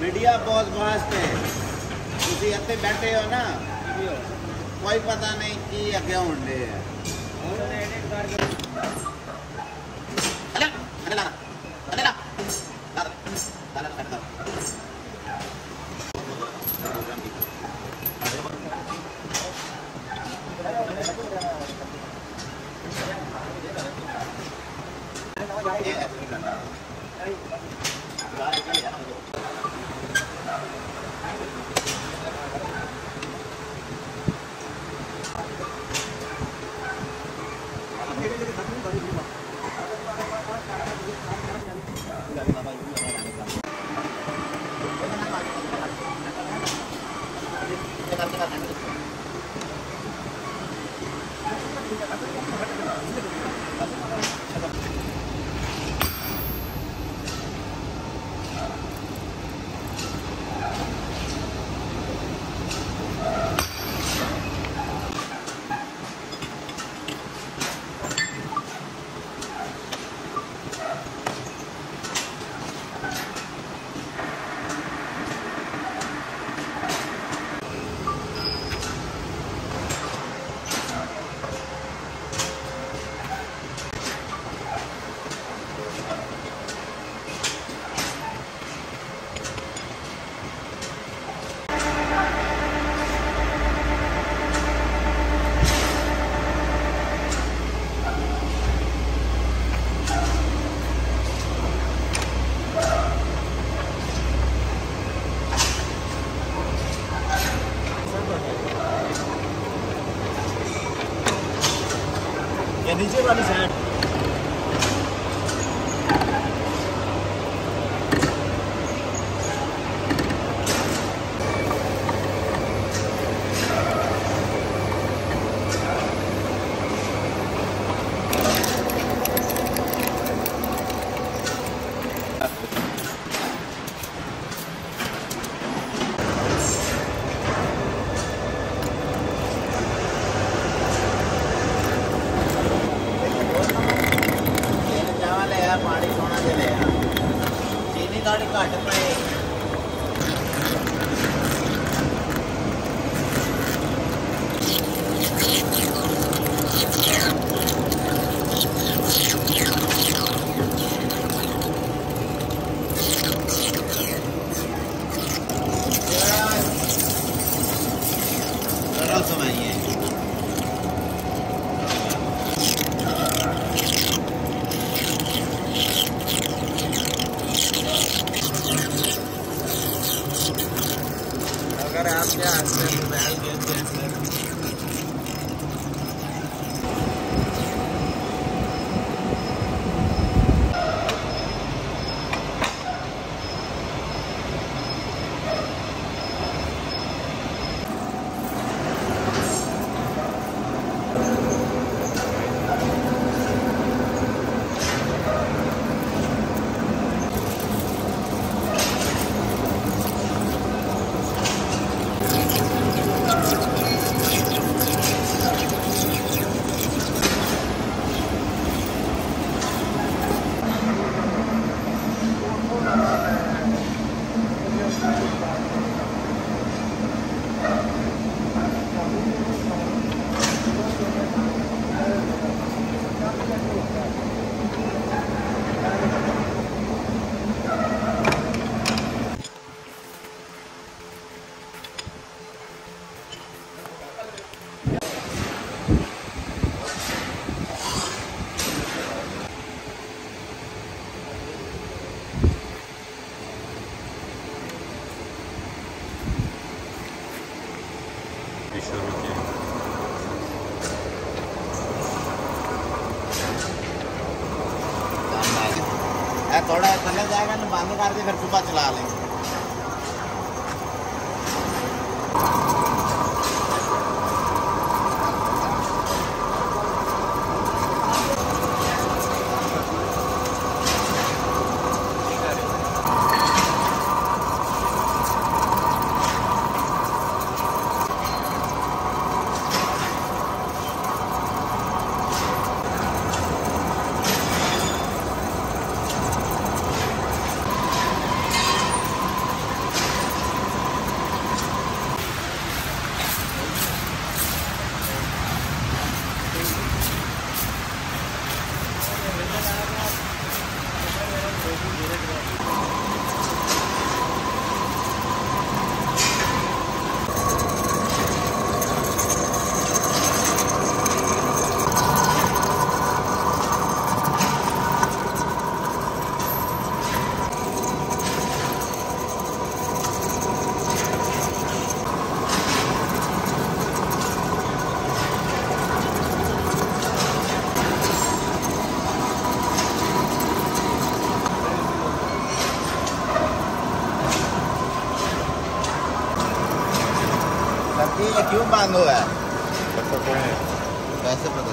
Media ਬਹੁਤ vast ਹੈ ਤੁਸੀਂ ਇੱਥੇ ਬੈਠੇ ਹੋ ਨਾ ਕੋਈ ਪਤਾ ਨਹੀਂ ਕੀ ਅੱਗੇ ਹੁੰਦੇ ਆ ਅਲੇ ਅਲੇ ਲਾ थोड़ा चले जाएगा तो ना बांधो करके फिर सुबह चला लेंगे। Manuel? Essa foi. Essa foi.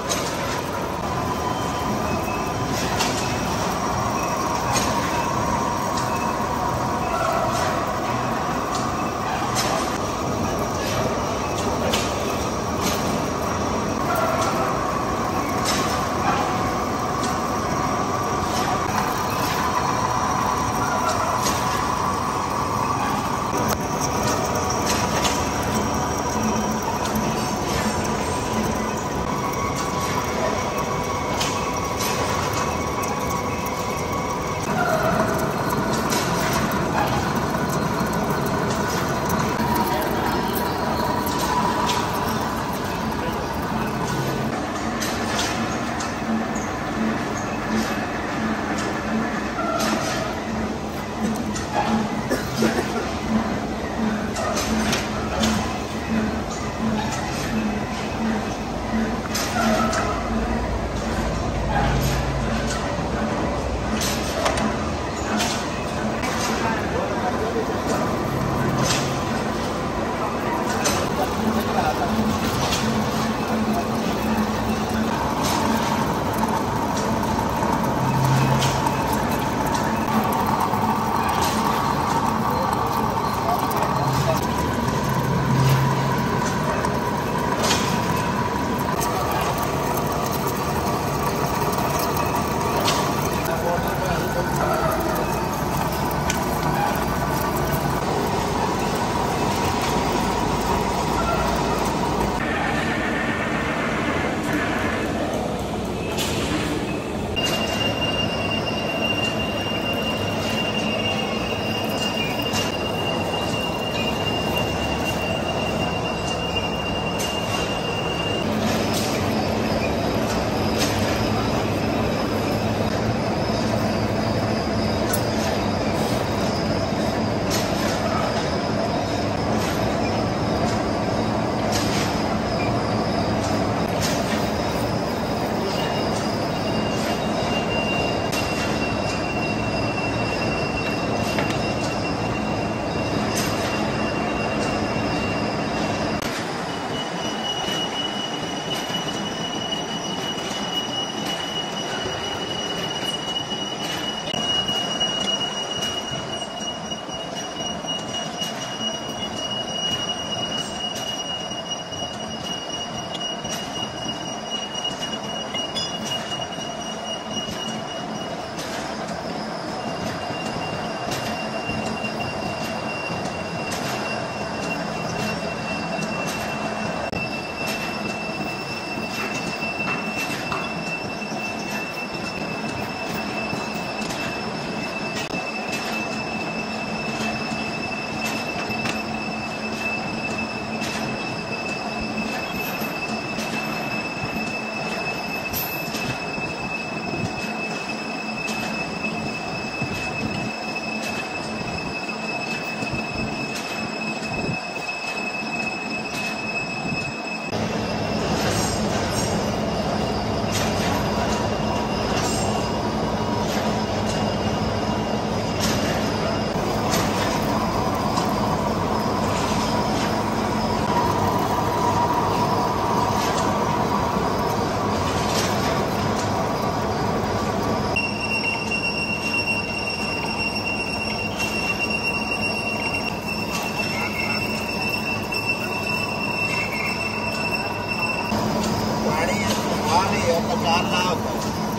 I need a banana.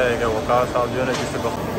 我刚刚烧晕了几十个。